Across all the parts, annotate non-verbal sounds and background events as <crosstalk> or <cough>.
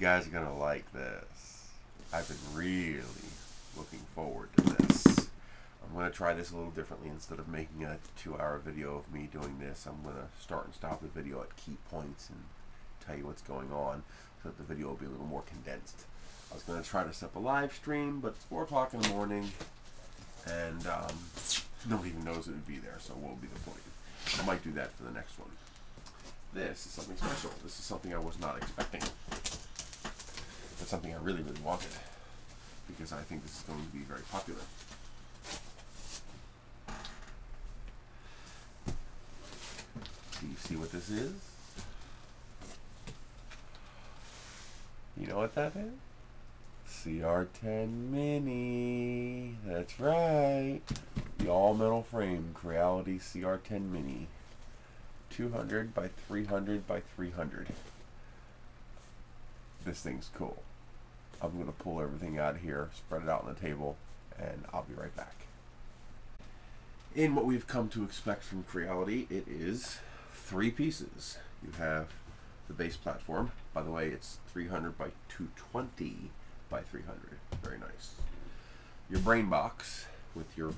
guys are gonna like this. I've been really looking forward to this. I'm gonna try this a little differently. Instead of making a two-hour video of me doing this, I'm gonna start and stop the video at key points and tell you what's going on, so that the video will be a little more condensed. I was gonna try to set up a live stream, but it's four o'clock in the morning, and um, nobody even knows it would be there. So what would be the point? I might do that for the next one. This is something special. This is something I was not expecting. It's something I really, really wanted because I think this is going to be very popular. Do you see what this is? You know what that is? CR10 Mini. That's right. The all metal frame Creality CR10 Mini. 200 by 300 by 300. This thing's cool. I'm going to pull everything out of here, spread it out on the table, and I'll be right back. In what we've come to expect from Creality, it is three pieces. You have the base platform. By the way, it's 300 by 220 by 300. Very nice. Your brain box with your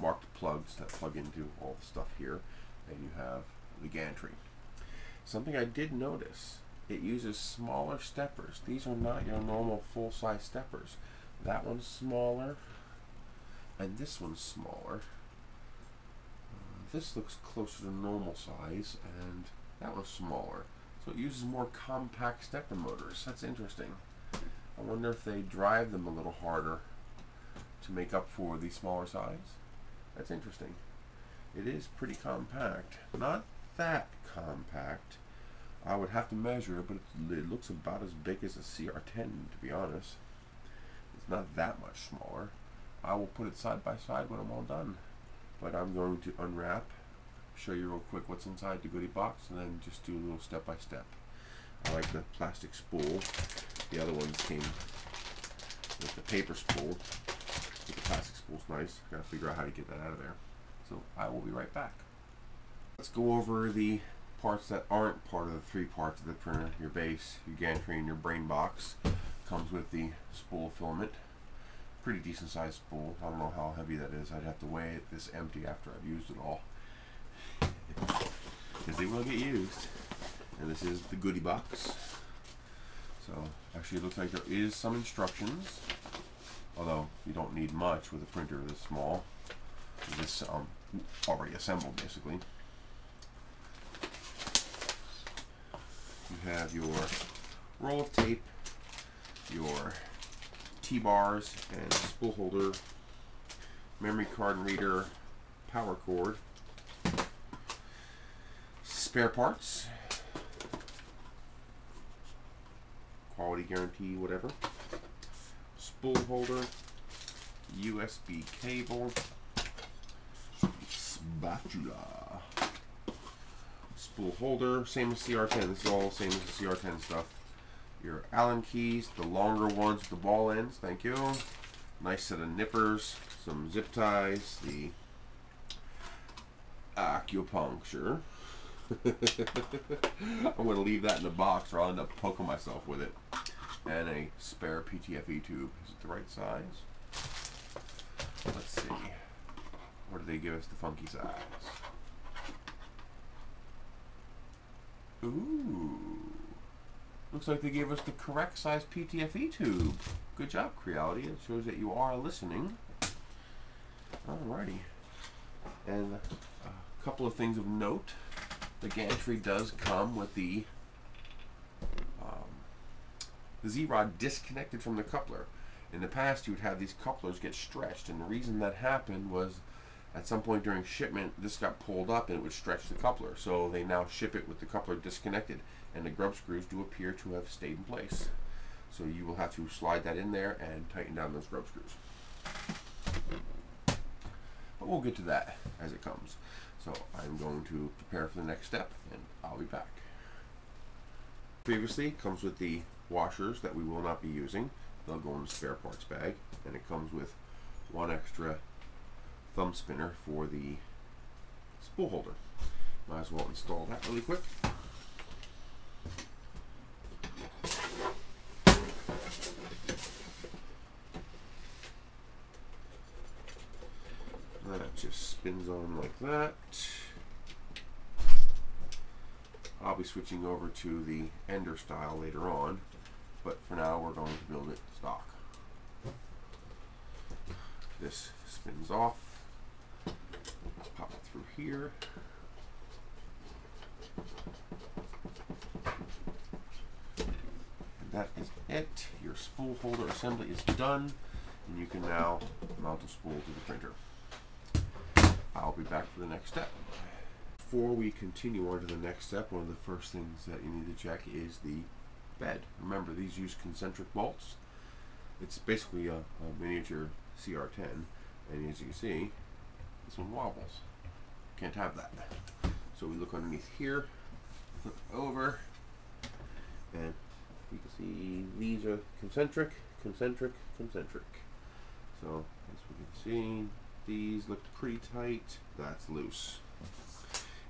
marked plugs that plug into all the stuff here. And you have the gantry. Something I did notice, it uses smaller steppers. These are not your normal full-size steppers. That one's smaller, and this one's smaller. Uh, this looks closer to normal size, and that one's smaller. So it uses more compact stepper motors. That's interesting. I wonder if they drive them a little harder to make up for the smaller size. That's interesting. It is pretty compact. Not that compact. I would have to measure it, but it looks about as big as a CR10 to be honest. It's not that much smaller. I will put it side by side when I'm all done. But I'm going to unwrap, show you real quick what's inside the goodie box, and then just do a little step by step. I like the plastic spool. The other ones came with the paper spool. The plastic spool's nice. Gotta figure out how to get that out of there. So I will be right back. Let's go over the parts that aren't part of the three parts of the printer. Your base, your gantry, and your brain box. Comes with the spool filament. Pretty decent sized spool. I don't know how heavy that is. I'd have to weigh it this empty after I've used it all. <laughs> Because they will get used. And this is the goodie box. So actually it looks like there is some instructions. Although you don't need much with a printer this small. This um, already assembled basically. Have your roll of tape, your T-bars and spool holder, memory card reader, power cord, spare parts, quality guarantee, whatever, spool holder, USB cable, spatula, spool holder, same as CR10. This is all the same as the CR10 stuff. Your Allen keys, the longer ones with the ball ends, thank you. Nice set of nippers, some zip ties, the acupuncture. <laughs> I'm going to leave that in the box or I'll end up poking myself with it. And a spare PTFE tube. Is it the right size? Let's see. Or do they give us the funky size? Looks like they gave us the correct size PTFE tube. Good job, Creality. It shows that you are listening. Alrighty. And a couple of things of note. The gantry does come with the um, the Z-rod disconnected from the coupler. In the past, you would have these couplers get stretched, and the reason that happened was at some point during shipment, this got pulled up and it would stretch the coupler. So they now ship it with the coupler disconnected, and the grub screws do appear to have stayed in place. So you will have to slide that in there and tighten down those grub screws. But we'll get to that as it comes. So I'm going to prepare for the next step, and I'll be back. Previously, comes with the washers that we will not be using. They'll go in the spare parts bag, and it comes with one extra thumb spinner for the spool holder. Might as well install that really quick. That just spins on like that. I'll be switching over to the Ender style later on, but for now we're going to build it stock. This spins off. Pop it through here. And that is it. Your spool holder assembly is done, and you can now mount a spool to the printer. I'll be back for the next step. Before we continue on to the next step, one of the first things that you need to check is the bed. Remember, these use concentric bolts. It's basically a, a miniature CR10, and as you can see, this one wobbles. Can't have that. So we look underneath here, flip over, and you can see these are concentric, concentric, concentric. So as we can see, these look pretty tight. That's loose.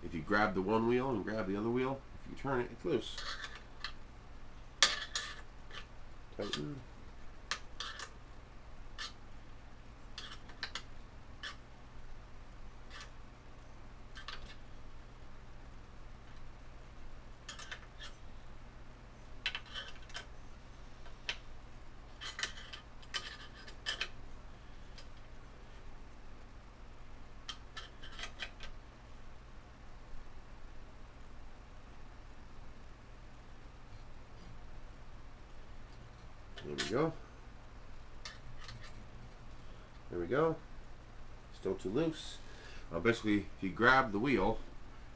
If you grab the one wheel and grab the other wheel, if you turn it, it's loose. Tighten. There we go. There we go. Too loose. Uh, basically, if you grab the wheel,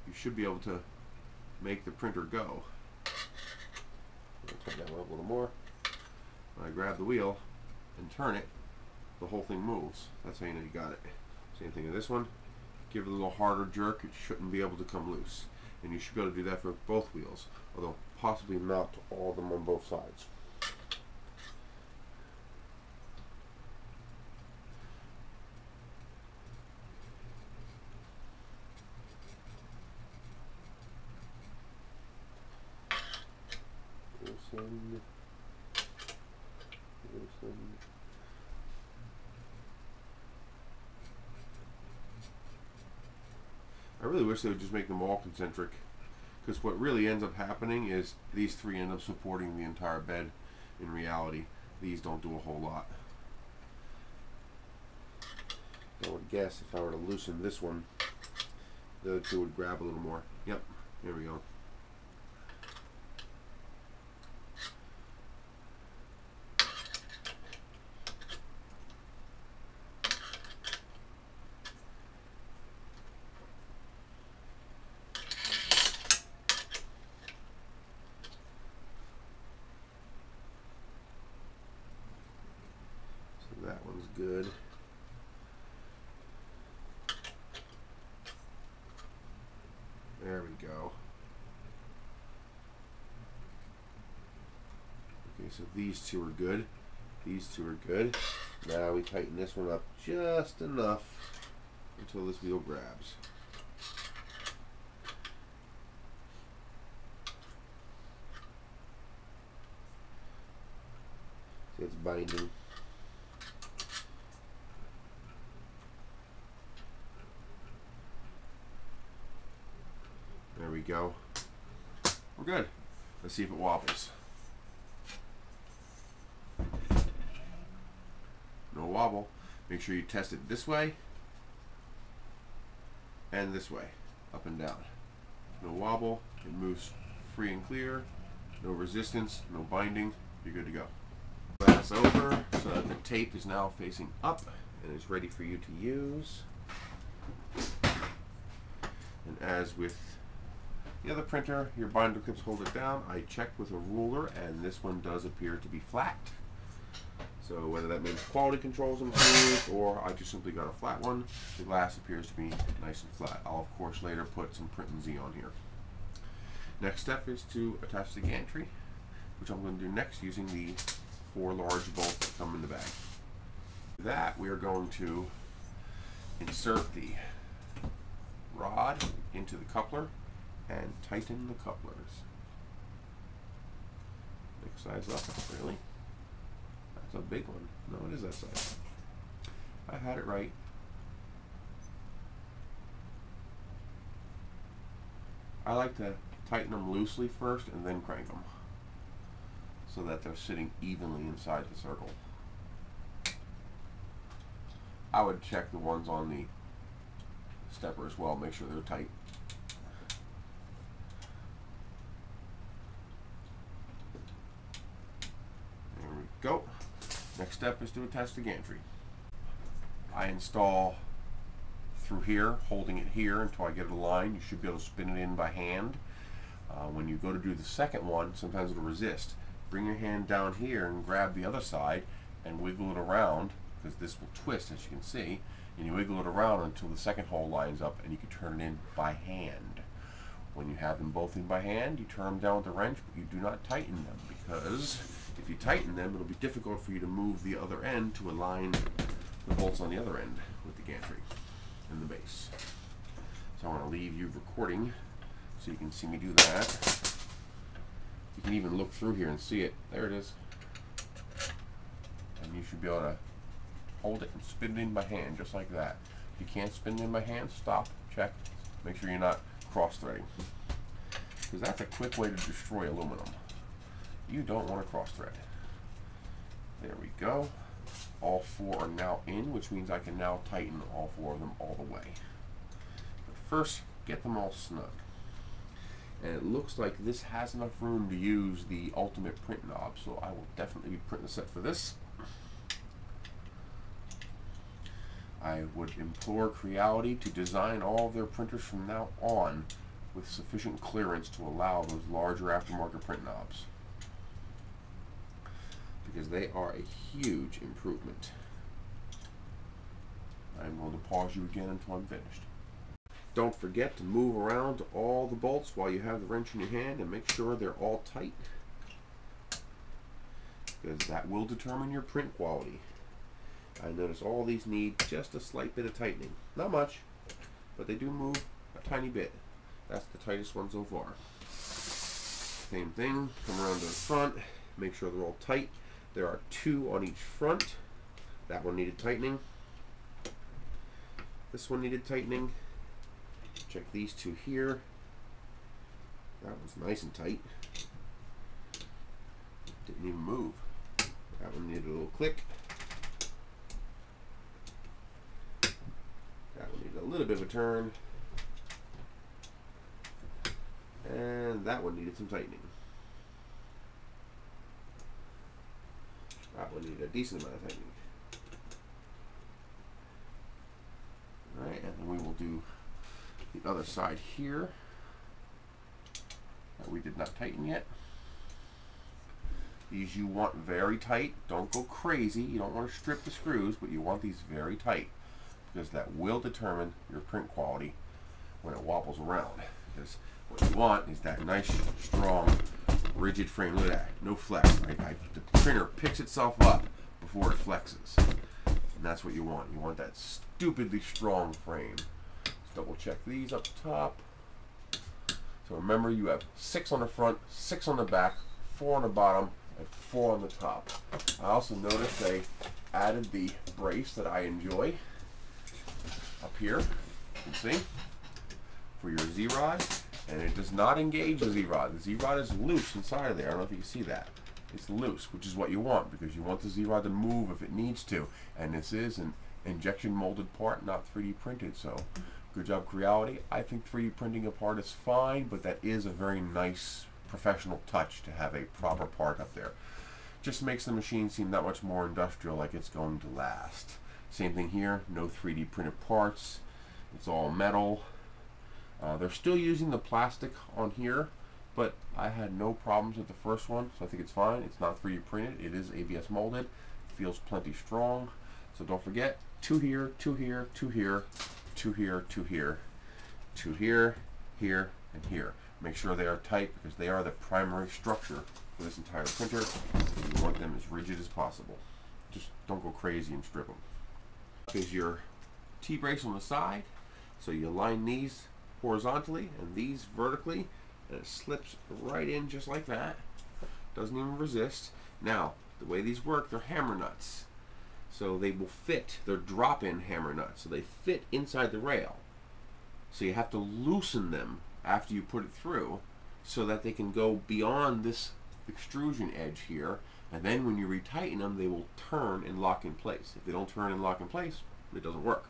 you should be able to make the printer go. Turn that one up a little more. When I grab the wheel and turn it, the whole thing moves. That's how you know you got it. Same thing with this one. Give it a little harder jerk, it shouldn't be able to come loose. And you should be able to do that for both wheels, although possibly not all of them on both sides. loosen, loosen. Wish they would just make them all concentric. Because what really ends up happening is these three end up supporting the entire bed in reality. These don't do a whole lot. I would guess if I were to loosen this one the two would grab a little more. Yep here we go So that one's good. There we go. Okay, so these two are good. These two are good. Now we tighten this one up just enough until this wheel grabs. See, it's binding. Go. We're good. Let's see if it wobbles. No wobble. Make sure you test it this way and this way, up and down. No wobble. It moves free and clear. No resistance, no binding. You're good to go. Glass over so that the tape is now facing up and is ready for you to use. And as with the other printer, your binder clips hold it down. I checked with a ruler and this one does appear to be flat. So whether that means quality controls improved or I just simply got a flat one, the glass appears to be nice and flat. I'll of course later put some PrintinZ on here. Next step is to attach the gantry, which I'm going to do next using the four large bolts that come in the bag. For that we are going to insert the rod into the coupler and tighten the couplers. Big size up, really? That's a big one. No, it is that size. I had it right. I like to tighten them loosely first and then crank them so that they're sitting evenly inside the circle. I would check the ones on the stepper as well, make sure they're tight. Go. Next step is to attach the gantry. I install through here, holding it here until I get it aligned. You should be able to spin it in by hand. Uh, when you go to do the second one, sometimes it'll resist. Bring your hand down here and grab the other side and wiggle it around because this will twist as you can see and you wiggle it around until the second hole lines up and you can turn it in by hand. When you have them both in by hand, you turn them down with a wrench, but you do not tighten them because if you tighten them, it'll be difficult for you to move the other end to align the bolts on the other end with the gantry and the base. So I want to leave you recording so you can see me do that. You can even look through here and see it. There it is. And you should be able to hold it and spin it in by hand, just like that. If you can't spin it in by hand, stop, check, make sure you're not cross-threading. Because that's a quick way to destroy aluminum. You don't want to cross-thread. There we go. All four are now in, which means I can now tighten all four of them all the way. But first, get them all snug. And it looks like this has enough room to use the ultimate print knob, so I will definitely be printing a set for this. I would implore Creality to design all of their printers from now on with sufficient clearance to allow those larger aftermarket print knobs. Because they are a huge improvement. I'm going to pause you again until I'm finished. Don't forget to move around all the bolts while you have the wrench in your hand and make sure they're all tight because that will determine your print quality. I notice all these need just a slight bit of tightening. Not much, but they do move a tiny bit. That's the tightest one so far. Same thing, come around to the front, make sure they're all tight. There are two on each front. That one needed tightening. This one needed tightening. Check these two here. That one's nice and tight. Didn't even move. That one needed a little click. That one needed a little bit of a turn. And that one needed some tightening. That one needed a decent amount of tightening. Alright, and then we will do the other side here that we did not tighten yet. These you want very tight. Don't go crazy. You don't want to strip the screws, but you want these very tight because that will determine your print quality when it wobbles around. Because what you want is that nice, strong, rigid frame. Look at that. No flex. Right? I, the printer picks itself up before it flexes. And that's what you want. You want that stupidly strong frame. Let's double check these up top. So remember you have six on the front, six on the back, four on the bottom, and four on the top. I also noticed they added the brace that I enjoy up here, you can see, for your Z-Rod, and it does not engage the Z-Rod. The Z-Rod is loose inside of there. I don't know if you can see that. It's loose, which is what you want, because you want the Z-Rod to move if it needs to. And this is an injection molded part, not 3D printed, so good job Creality. I think 3D printing a part is fine, but that is a very nice professional touch to have a proper part up there. Just makes the machine seem that much more industrial, like it's going to last. Same thing here, no 3D printed parts. It's all metal. Uh, they're still using the plastic on here, but I had no problems with the first one, so I think it's fine. It's not 3D printed. It is ABS molded. Feels plenty strong. So don't forget, two here, two here, two here, two here, two here, two here, here, and here. Make sure they are tight because they are the primary structure for this entire printer. You want them as rigid as possible. Just don't go crazy and strip them is your T-brace on the side. So you align these horizontally and these vertically and it slips right in just like that. Doesn't even resist. Now, the way these work, they're hammer nuts. So they will fit, they're drop-in hammer nuts. So they fit inside the rail. So you have to loosen them after you put it through so that they can go beyond this extrusion edge here and then when you retighten them they will turn and lock in place. If they don't turn and lock in place it doesn't work.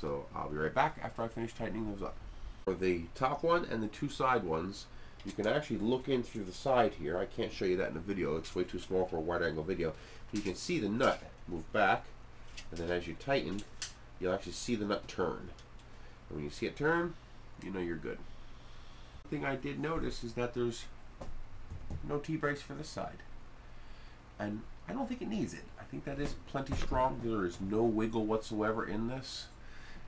So I'll be right back after I finish tightening those up. For the top one and the two side ones you can actually look in through the side here. I can't show you that in a video. It's way too small for a wide angle video. But You can see the nut move back and then as you tighten you'll actually see the nut turn. And when you see it turn you know you're good. The thing I did notice is that there's no T-brace for this side. And I don't think it needs it. I think that is plenty strong. There is no wiggle whatsoever in this.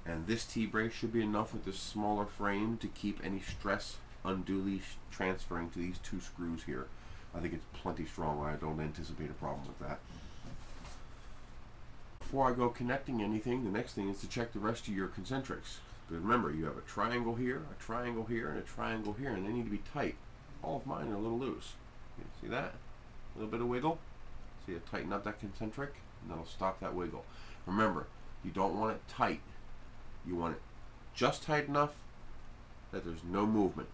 And this T-brace should be enough with this smaller frame to keep any stress unduly transferring to these two screws here. I think it's plenty strong. I don't anticipate a problem with that. Before I go connecting anything, the next thing is to check the rest of your concentrics. But remember, you have a triangle here, a triangle here, and a triangle here, and they need to be tight. All of mine are a little loose. see that? A little bit of wiggle. See, I tighten up that concentric, and that'll stop that wiggle. Remember, you don't want it tight. You want it just tight enough that there's no movement.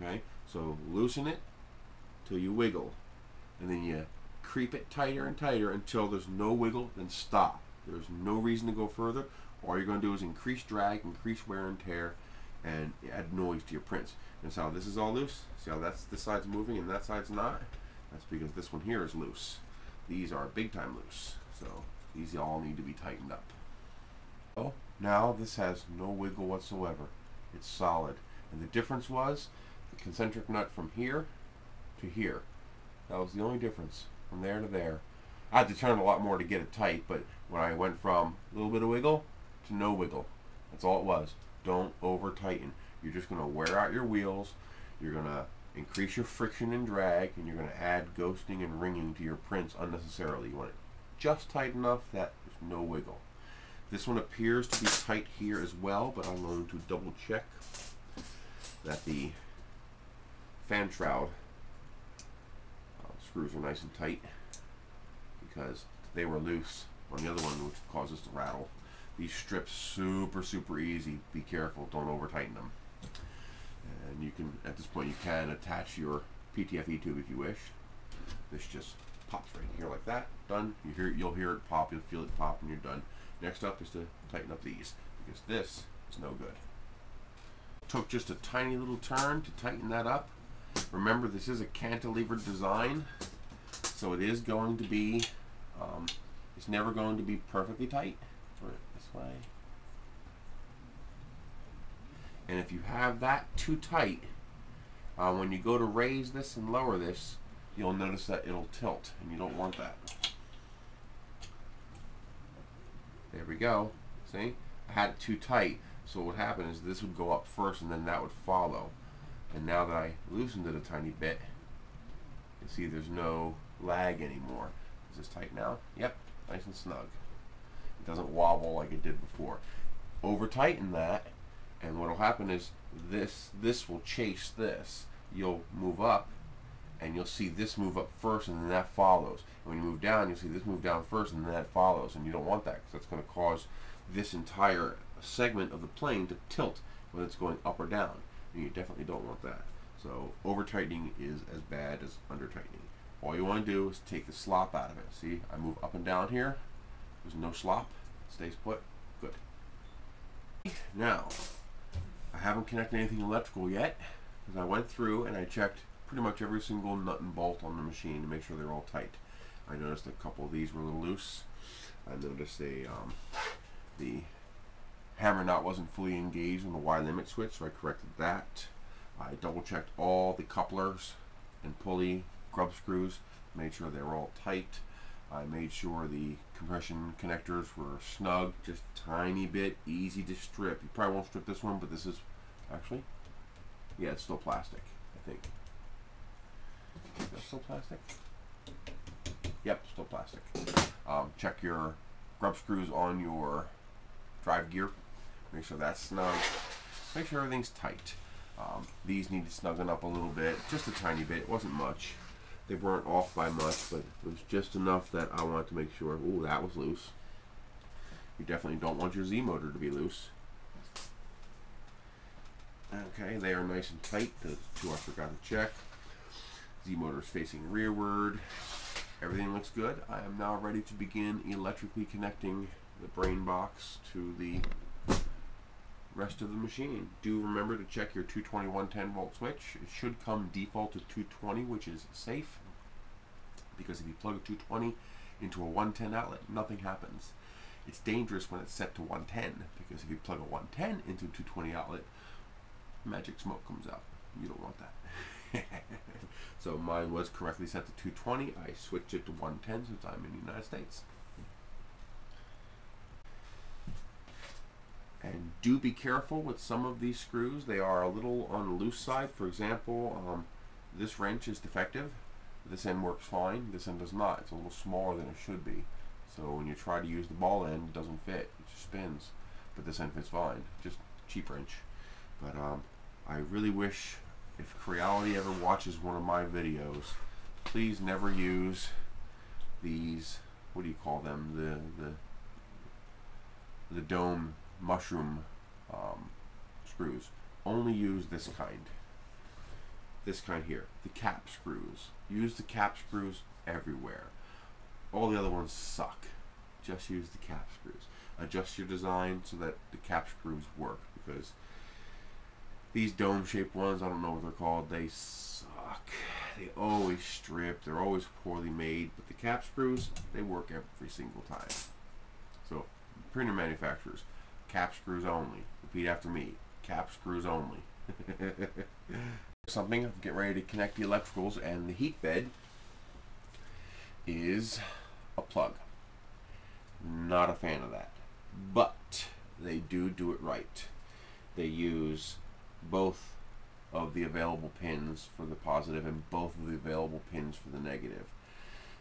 Okay? So loosen it till you wiggle. And then you creep it tighter and tighter until there's no wiggle, then stop. There's no reason to go further all you're going to do is increase drag, increase wear and tear, and add noise to your prints. And so this is all loose. See how that's this side's moving and that side's not? That's because this one here is loose. These are big time loose. So these all need to be tightened up. Now this has no wiggle whatsoever. It's solid. And the difference was the concentric nut from here to here. That was the only difference from there to there. I had to turn a lot more to get it tight, but when I went from a little bit of wiggle to no wiggle. That's all it was. Don't over tighten. You're just going to wear out your wheels. You're going to increase your friction and drag, and you're going to add ghosting and ringing to your prints unnecessarily. You want it just tight enough that there's no wiggle. This one appears to be tight here as well, but I'm going to double check that the fan shroud uh, screws are nice and tight because they were loose on the other one which causes to rattle. These strips super, super easy. Be careful, don't over tighten them. And you can, at this point, you can attach your PTFE tube if you wish. This just pops right here like that. Done. You hear, you'll hear it pop. You'll feel it pop, and you're done. Next up is to tighten up these because this is no good. Took just a tiny little turn to tighten that up. Remember, this is a cantilevered design, so it is going to be. Um, it's never going to be perfectly tight this way. And if you have that too tight, uh, when you go to raise this and lower this, you'll notice that it'll tilt, and you don't want that. There we go. See? I had it too tight, so what happened is this would go up first, and then that would follow. And now that I loosened it a tiny bit, you see there's no lag anymore. Is this tight now? Yep, nice and snug It doesn't wobble like it did before. Over tighten that, and what will happen is this this will chase this. You'll move up, and you'll see this move up first, and then that follows. And when you move down, you'll see this move down first, and then that follows. And you don't want that because that's going to cause this entire segment of the plane to tilt when it's going up or down. And you definitely don't want that. So over tightening is as bad as under tightening. All you want to do is take the slop out of it. See, I move up and down here. There's no slop. Stays put. Good. Now, I haven't connected anything electrical yet because I went through and I checked pretty much every single nut and bolt on the machine to make sure they're all tight. I noticed a couple of these were a little loose. I noticed a um, the hammer knot wasn't fully engaged on the Y limit switch, so I corrected that. I double checked all the couplers and pulley grub screws, made sure they were all tight. I made sure the compression connectors were snug, just a tiny bit, easy to strip. You probably won't strip this one, but this is actually, yeah, it's still plastic, I think. Still plastic? Yep, still plastic. Um, check your grub screws on your drive gear. Make sure that's snug. Make sure everything's tight. Um, these need to up a little bit, just a tiny bit. It wasn't much. They weren't off by much, but it was just enough that I wanted to make sure. Ooh, that was loose. You definitely don't want your Z motor to be loose. Okay, they are nice and tight. The two I forgot to check. Z motor is facing rearward. Everything looks good. I am now ready to begin electrically connecting the brain box to the rest of the machine. Do remember to check your 220 110 volt switch. It should come default to 220, which is safe because if you plug a 220 into a 110 outlet, nothing happens. It's dangerous when it's set to 110 because if you plug a 110 into a 220 outlet, magic smoke comes out. You don't want that. <laughs> <laughs> so mine was correctly set to 220. I switched it to 110 since I'm in the United States. And do be careful with some of these screws. They are a little on the loose side. For example, um, this wrench is defective. This end works fine. This end does not. It's a little smaller than it should be. So when you try to use the ball end, it doesn't fit. It just spins. But this end fits fine. Just cheap wrench. But um, I really wish if Creality ever watches one of my videos, please never use these. What do you call them? The the the dome mushroom um, screws. Only use this kind. This kind here, the cap screws. Use the cap screws everywhere. All the other ones suck. Just use the cap screws. Adjust your design so that the cap screws work because these dome-shaped ones, I don't know what they're called, they suck. They always strip. They're always poorly made. But the cap screws, they work every single time. So, printer manufacturers, cap screws only. Repeat after me. Cap screws only. <laughs> Something, get ready to connect the electricals and the heat bed is a plug. Not a fan of that. But they do do it right. They use both of the available pins for the positive and both of the available pins for the negative.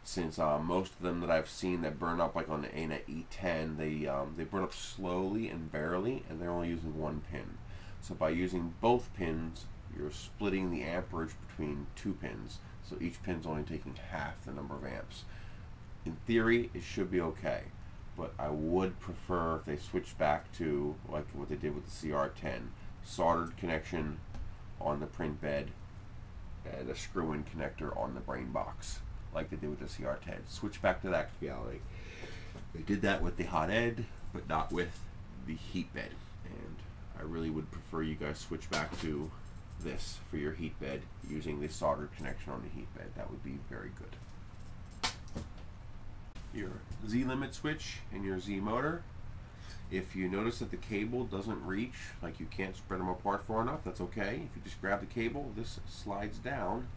Since uh, most of them that I've seen that burn up, like on the Anet E10, they um, they burn up slowly and barely, and they're only using one pin. So by using both pins, you're splitting the amperage between two pins. So each pin's only taking half the number of amps. In theory, it should be okay, but I would prefer if they switch back to like what they did with the CR10, soldered connection on the print bed and a screw-in connector on the brain box, like they did with the CR10. Switch back to that Creality. They did that with the hot end, but not with the heat bed. And I really would prefer you guys switch back to this for your heat bed using the soldered connection on the heat bed. That would be very good. Your Z limit switch and your Z motor. If you notice that the cable doesn't reach, like you can't spread them apart far enough, that's okay. If you just grab the cable, this slides down,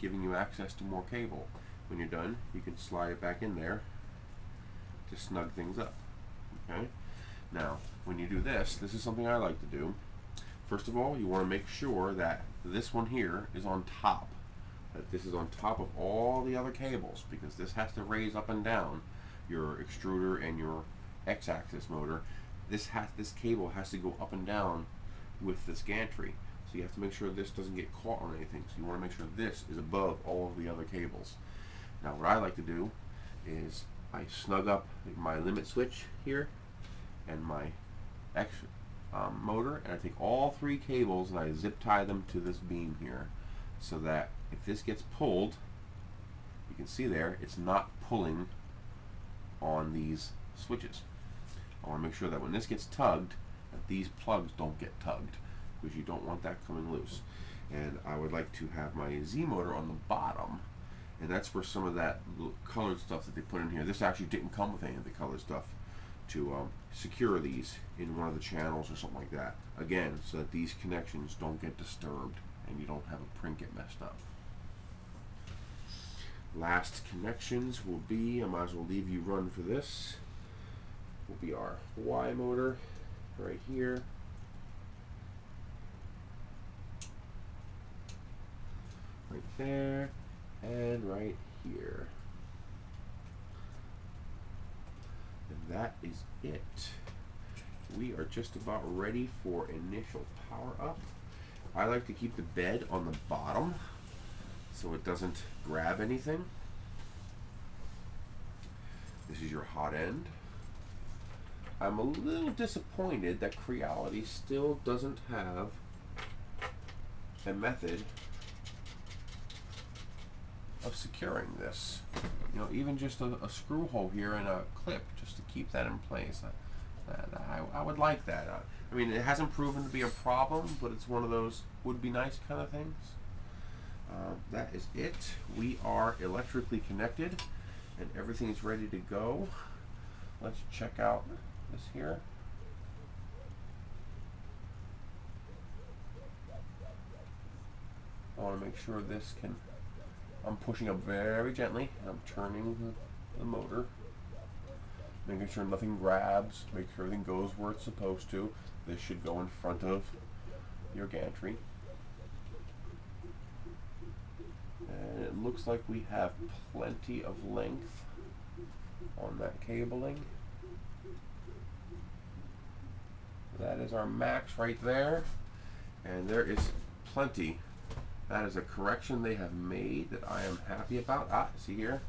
giving you access to more cable. When you're done, you can slide it back in there to snug things up. Okay? Now, when you do this, this is something I like to do. First of all, you want to make sure that this one here is on top. That this is on top of all the other cables because this has to raise up and down your extruder and your x-axis motor. This has this cable has to go up and down with this gantry. So you have to make sure this doesn't get caught on anything. So you want to make sure this is above all of the other cables. Now what I like to do is I snug up my limit switch here and my X um, motor and I take all three cables and I zip tie them to this beam here so that if this gets pulled you can see there it's not pulling on these switches. I want to make sure that when this gets tugged that these plugs don't get tugged because you don't want that coming loose and I would like to have my Z motor on the bottom and that's where some of that colored stuff that they put in here this actually didn't come with any of the colored stuff to um, secure these in one of the channels or something like that. Again, so that these connections don't get disturbed and you don't have a print get messed up. Last connections will be, I might as well leave you run for this, will be our Y motor right here. Right there and right here. And that is it. We are just about ready for initial power up. I like to keep the bed on the bottom so it doesn't grab anything. This is your hot end. I'm a little disappointed that Creality still doesn't have a method of securing this. You know, even just a, a screw hole here and a clip just to keep that in place. I, I, I would like that. Uh, I mean, it hasn't proven to be a problem, but it's one of those would be nice kind of things. Uh, that is it. We are electrically connected and everything is ready to go. Let's check out this here. I want to make sure this can, I'm pushing up very gently. And I'm turning the, the motor, making sure nothing grabs, make sure everything goes where it's supposed to. This should go in front of your gantry. And it looks like we have plenty of length on that cabling. That is our max right there. And there is plenty. That is a correction they have made that I am happy about. Ah, see here?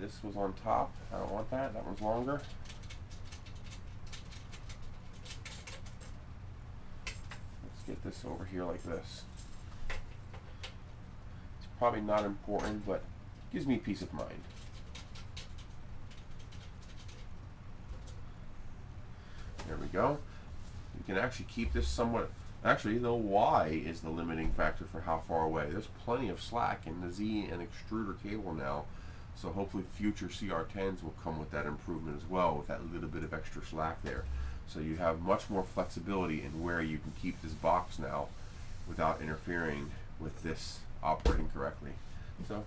This was on top. I don't want that. That one's longer. Let's get this over here like this. It's probably not important, but gives me peace of mind. There we go. You can actually keep this somewhat, actually the Y is the limiting factor for how far away. There's plenty of slack in the Z and extruder cable now, so hopefully future CR10s will come with that improvement as well, with that little bit of extra slack there. So you have much more flexibility in where you can keep this box now without interfering with this operating correctly. So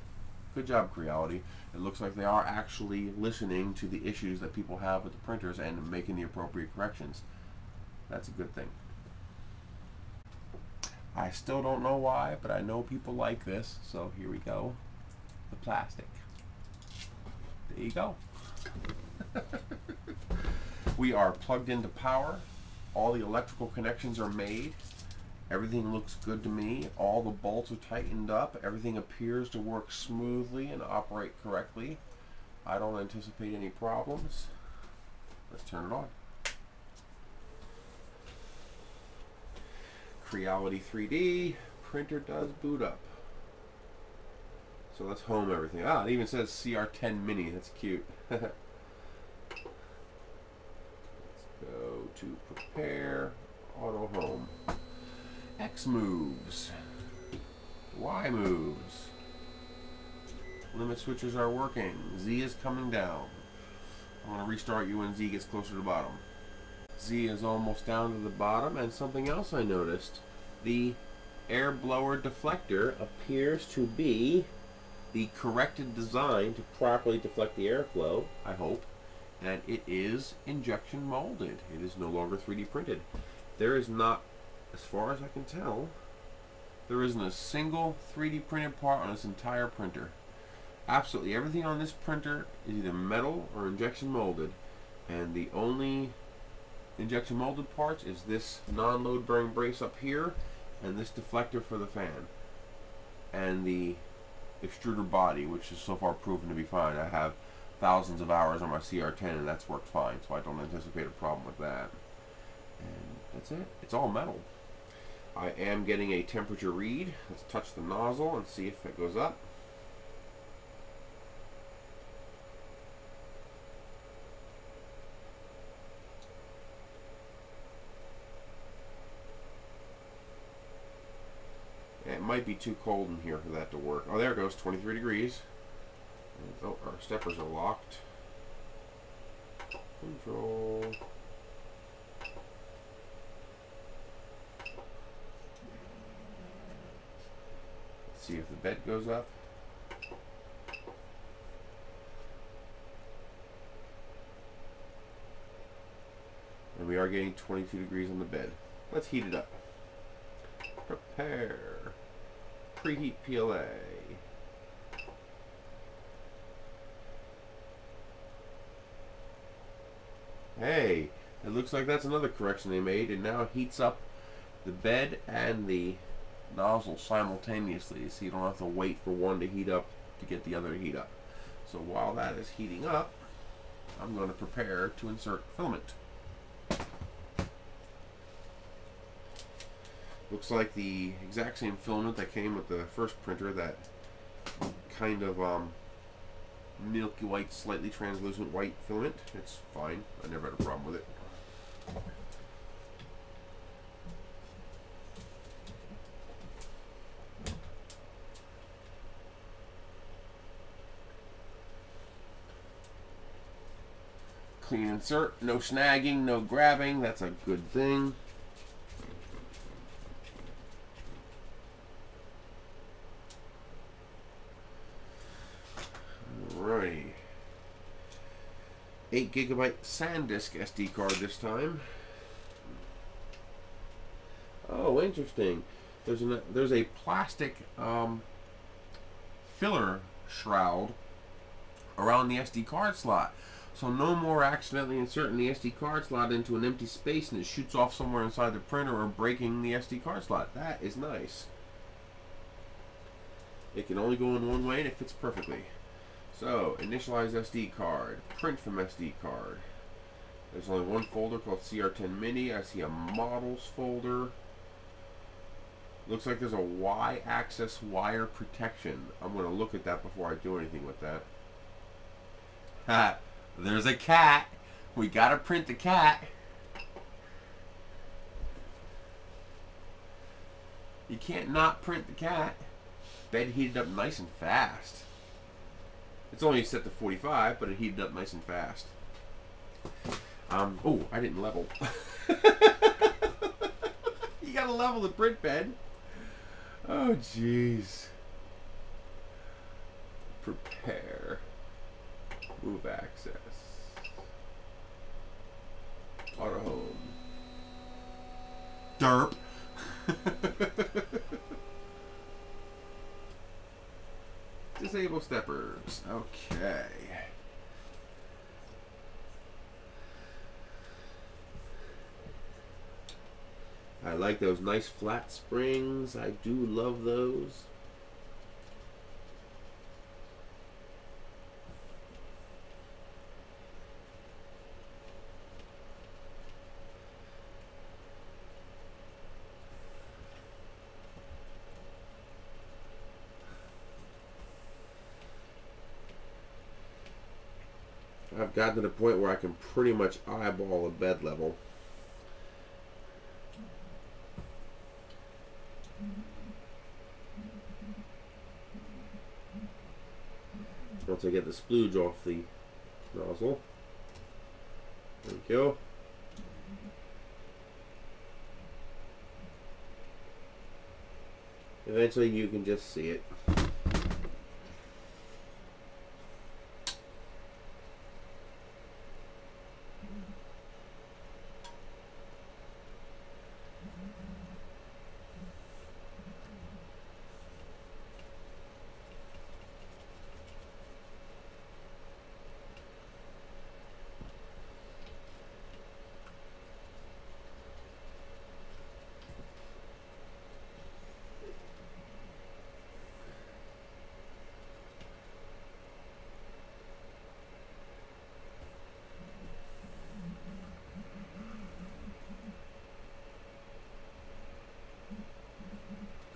good job Creality. It looks like they are actually listening to the issues that people have with the printers and making the appropriate corrections. That's a good thing. I still don't know why, but I know people like this, so here we go. The plastic. There you go. <laughs> we are plugged into power. All the electrical connections are made. Everything looks good to me. All the bolts are tightened up. Everything appears to work smoothly and operate correctly. I don't anticipate any problems. Let's turn it on. Creality 3D printer does boot up. So let's home everything. Ah, it even says CR10 Mini. That's cute. <laughs> let's go to prepare, auto home. X moves. Y moves. Limit switches are working. Z is coming down. I'm going to restart you when Z gets closer to bottom. Z is almost down to the bottom and something else I noticed. The air blower deflector appears to be the corrected design to properly deflect the airflow, I hope, and it is injection molded. It is no longer 3D printed. There is not as far as I can tell, there isn't a single 3D printed part on this entire printer. Absolutely everything on this printer is either metal or injection molded, and the only injection molded parts is this non-load bearing brace up here, and this deflector for the fan, and the extruder body, which is so far proven to be fine. I have thousands of hours on my CR10 and that's worked fine, so I don't anticipate a problem with that. And that's it. It's all metal. I am getting a temperature read. Let's touch the nozzle and see if it goes up. It might be too cold in here for that to work. Oh, there it goes, 23 degrees. Oh, our steppers are locked. Control. Let's see if the bed goes up. And we are getting 22 degrees on the bed. Let's heat it up. Prepare. Preheat PLA. Hey, it looks like that's another correction they made. It now heats up the bed and the nozzle simultaneously so you don't have to wait for one to heat up to get the other to heat up. So while that is heating up, I'm going to prepare to insert filament. Looks like the exact same filament that came with the first printer, that kind of um, milky white, slightly translucent white filament. It's fine. I never had a problem with it. Clean insert, no snagging, no grabbing. That's a good thing. Alrighty. 8 gigabyte SanDisk SD card this time. Oh, interesting. There's an there's a plastic um, filler shroud around the SD card slot. So no more accidentally inserting the SD card slot into an empty space and it shoots off somewhere inside the printer or breaking the SD card slot. That is nice. It can only go in one way and it fits perfectly. So, initialize SD card, print from SD card. There's only one folder called CR10 Mini. I see a models folder. Looks like there's a Y-axis wire protection. I'm going to look at that before I do anything with that. Ha! There's a cat. We gotta print the cat. You can't not print the cat. Bed heated up nice and fast. It's only set to 45, but it heated up nice and fast. Um, oh, I didn't level. <laughs> you gotta level the print bed. Oh, jeez. Prepare. Move axis. Auto home. Derp. <laughs> Disable steppers. Okay. I like those nice flat springs. I do love those. I've gotten to the point where I can pretty much eyeball a bed level. Once I get the splooge off the nozzle. Thank you. Go. Eventually you can just see it.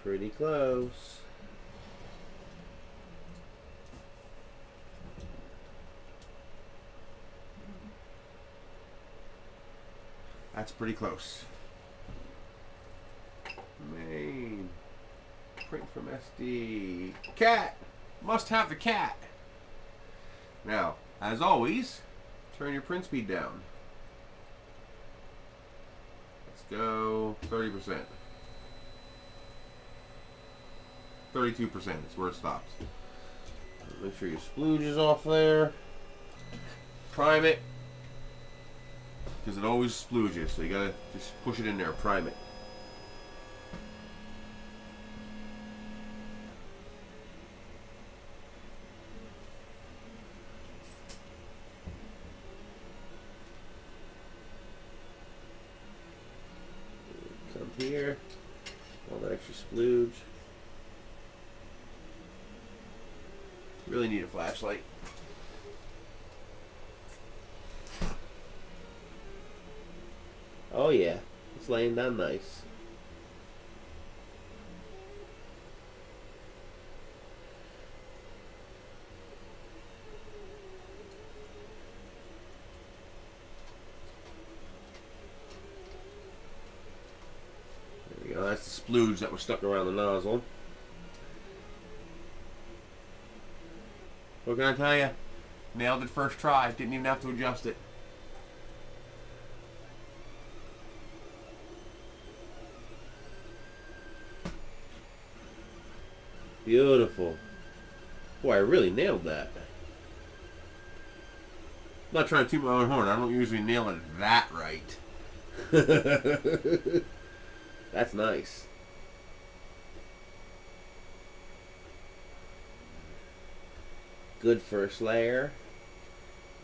Pretty close. That's pretty close. Main. Print from SD. Cat! Must have the cat! Now, as always, turn your print speed down. Let's go 30%. 32% is where it stops. Make sure your splooge is off there. Prime it. Because it always splooges, so you gotta just push it in there, prime it. Oh yeah, it's laying down nice. There we go, that's the splooge that was stuck around the nozzle. What can I tell you? Nailed it first try, didn't even have to adjust it. Beautiful. Boy, I really nailed that. I'm not trying to toot my own horn. I don't usually nail it that right. <laughs> That's nice. Good first layer.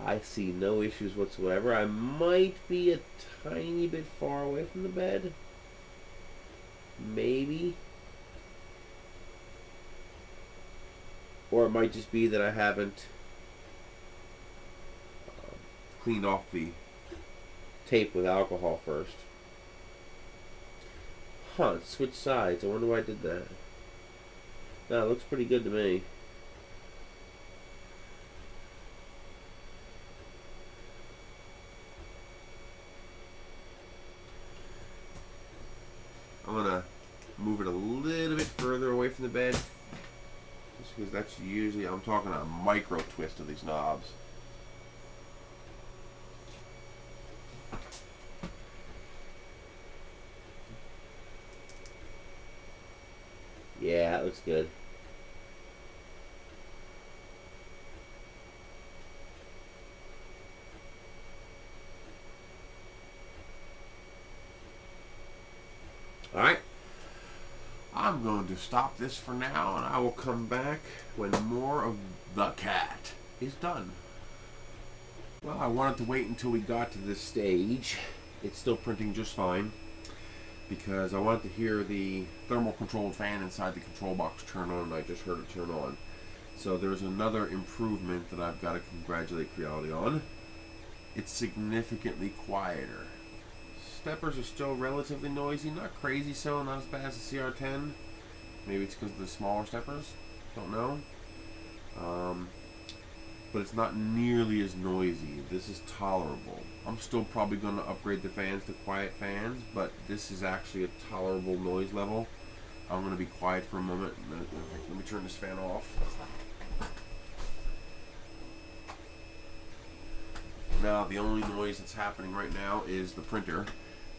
I see no issues whatsoever. I might be a tiny bit far away from the bed. Maybe. Or it might just be that I haven't uh, cleaned off the tape with alcohol first. Huh, switch sides. I wonder why I did that. It looks pretty good to me. I'm gonna move it a little bit further away from the bed. Just because that's usually, I'm talking a micro twist of these knobs. Yeah, that looks good. Alright. I'm going to stop this for now and I will come back when more of the cat is done. Well, I wanted to wait until we got to this stage. It's still printing just fine because I wanted to hear the thermal controlled fan inside the control box turn on and I just heard it turn on. So there's another improvement that I've got to congratulate Creality on. It's significantly quieter. Steppers are still relatively noisy, not crazy so, not as bad as the CR10. Maybe it's because of the smaller steppers, don't know. Um, but it's not nearly as noisy. This is tolerable. I'm still probably going to upgrade the fans to quiet fans, but this is actually a tolerable noise level. I'm going to be quiet for a moment. Let me turn this fan off. Now, the only noise that's happening right now is the printer,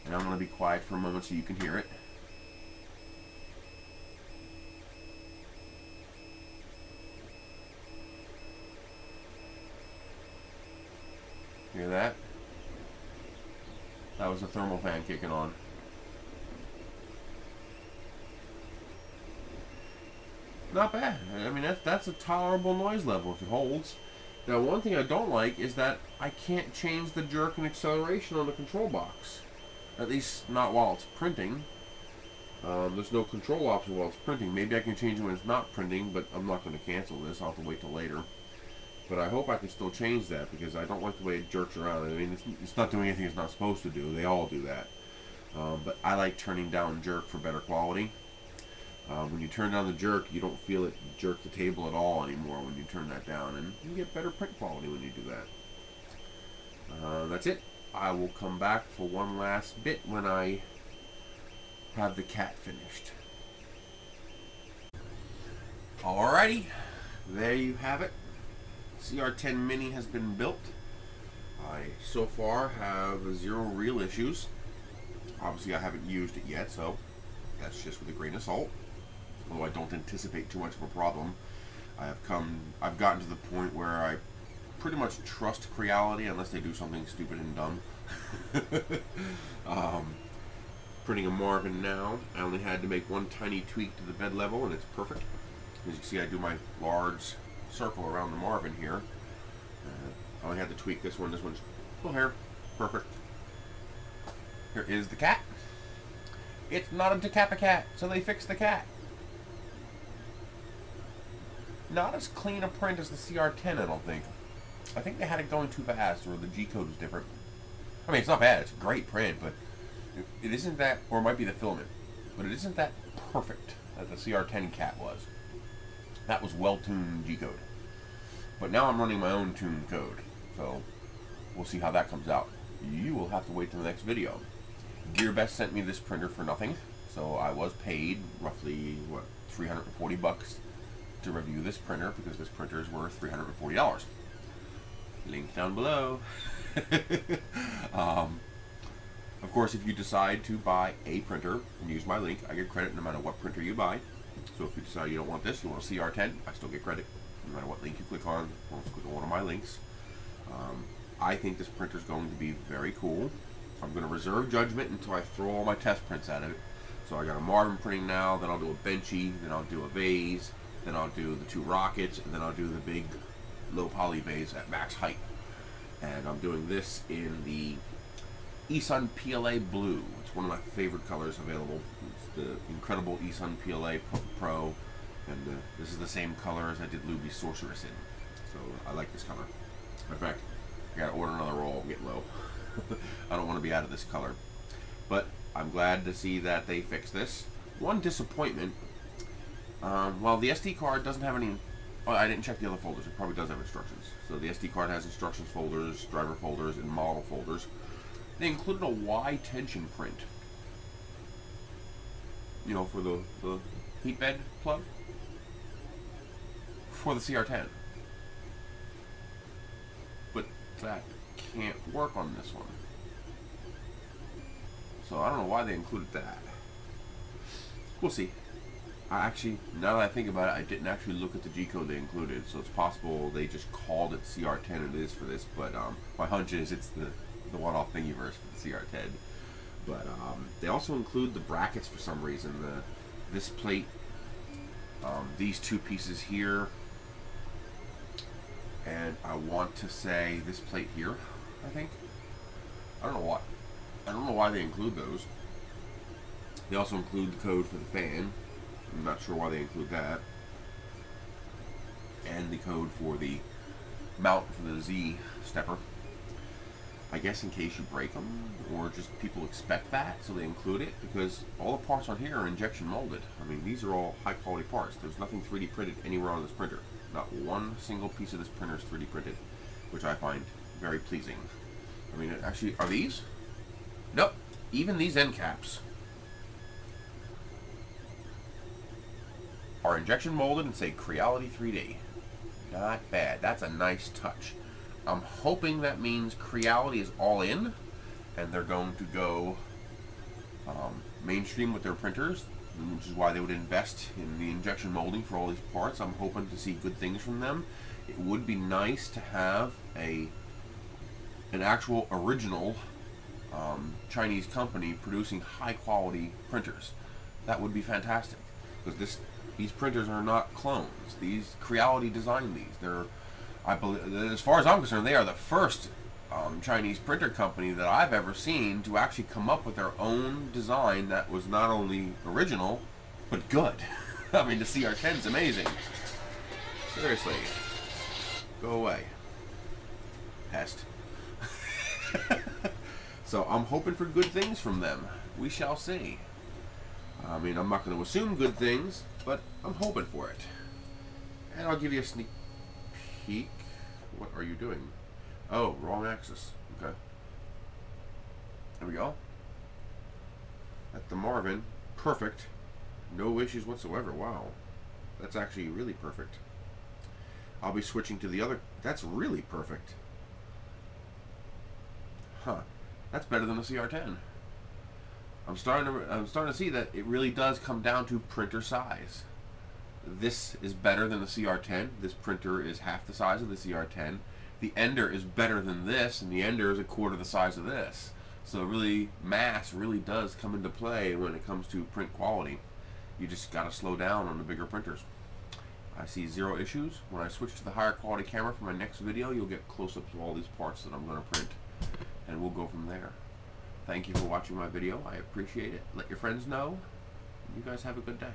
and I'm going to be quiet for a moment so you can hear it. Hear that? That was a thermal fan kicking on. Not bad. I mean, that's, that's a tolerable noise level if it holds. Now, one thing I don't like is that I can't change the jerk and acceleration on the control box. At least not while it's printing. Um, there's no control option while it's printing. Maybe I can change it when it's not printing, but I'm not going to cancel this. I'll have to wait till later. But I hope I can still change that because I don't like the way it jerks around. I mean, it's, it's not doing anything it's not supposed to do. They all do that. Um, but I like turning down jerk for better quality. Uh, when you turn down the jerk, you don't feel it jerk the table at all anymore when you turn that down. And you get better print quality when you do that. Uh, that's it. I will come back for one last bit when I have the cat finished. Alrighty, there you have it. CR10 Mini has been built. I so far have zero real issues. Obviously I haven't used it yet, so that's just with a grain of salt. Although I don't anticipate too much of a problem. I have come, I've gotten to the point where I pretty much trust Creality unless they do something stupid and dumb. <laughs> um, printing a Marvin now. I only had to make one tiny tweak to the bed level and it's perfect. As you can see I do my large circle around the Marvin here. Uh, I only had to tweak this one. This one's full hair. Perfect. Here is the cat. It's not a Decapa cat, so they fixed the cat. Not as clean a print as the CR10, I don't think. I think they had it going too fast, or the G-code was different. I mean, it's not bad. It's a great print, but it isn't that, or it might be the filament, but it isn't that perfect that the CR10 cat was. That was well-tuned G-code. But now I'm running my own tuned code, so we'll see how that comes out. You will have to wait till the next video. GearBest sent me this printer for nothing. So I was paid roughly what 340 bucks to review this printer because this printer is worth $340. Link down below. <laughs> um, of course, if you decide to buy a printer and use my link, I get credit no matter what printer you buy. So if you decide you don't want this, you want a CR10, I still get credit no matter what link you click on. click on one of my links. Um, I think this printer is going to be very cool. I'm going to reserve judgment until I throw all my test prints at it. So I got a Marvin printing now, then I'll do a Benchy, then I'll do a vase, then I'll do the two rockets, and then I'll do the big low poly vase at max height. And I'm doing this in the eSun PLA Blue. It's one of my favorite colors available. It's the incredible eSun PLA Pro, and uh, this is the same color as I did Luby Sorceress in. So I like this color. In fact, I gotta order another roll. I'm low. <laughs> I don't want to be out of this color. But I'm glad to see that they fixed this. One disappointment, um, well, the SD card doesn't have any... Well, I didn't check the other folders. It probably does have instructions. So the SD card has instructions folders, driver folders, and model folders. They included a Y tension print. You know, for the, the heat bed plug. For the CR10. But that can't work on this one. So I don't know why they included that. We'll see. I actually, now that I think about it, I didn't actually look at the G-code they included, so it's possible they just called it CR10 it is for this, but um, my hunch is it's the, the one-off Thingiverse for the CR10. But um, they also include the brackets for some reason. The This plate, um, these two pieces here, and I want to say this plate here, I think. I don't know why. I don't know why they include those. They also include the code for the fan. I'm not sure why they include that. And the code for the mount for the Z stepper. I guess in case you break them, or just people expect that, so they include it, because all the parts on here are injection molded. I mean, these are all high quality parts. There's nothing 3D printed anywhere on this printer. Not one single piece of this printer is 3D printed, which I find very pleasing. I mean, actually, are these? Nope. Even these end caps are injection molded and say Creality 3D. Not bad. That's a nice touch. I'm hoping that means Creality is all in and they're going to go um, mainstream with their printers, which is why they would invest in the injection molding for all these parts. I'm hoping to see good things from them. It would be nice to have a an actual original um, Chinese company producing high quality printers. That would be fantastic because this these printers are not clones. These Creality designed these. They're I believe as far as I'm concerned, they are the first um, Chinese printer company that I've ever seen to actually come up with their own design that was not only original but good. <laughs> I mean, the CR10 is amazing. Seriously, go away, pest. <laughs> So I'm hoping for good things from them. We shall see. I mean, I'm not going to assume good things, but I'm hoping for it. And I'll give you a sneak peek. What are you doing? Oh, wrong axis. Okay. There we go. At the Marvin, perfect. No issues whatsoever. Wow. That's actually really perfect. I'll be switching to the other. That's really perfect. Huh. That's better than the CR10. I'm starting to I'm starting to see that it really does come down to printer size. This is better than the CR10. This printer is half the size of the CR10. The Ender is better than this, and the Ender is a quarter the size of this. So really, mass really does come into play when it comes to print quality. You just got to slow down on the bigger printers. I see zero issues. When I switch to the higher quality camera for my next video, you'll get close-ups of all these parts that I'm going to print and we'll go from there. Thank you for watching my video. I appreciate it. Let your friends know. You guys have a good day.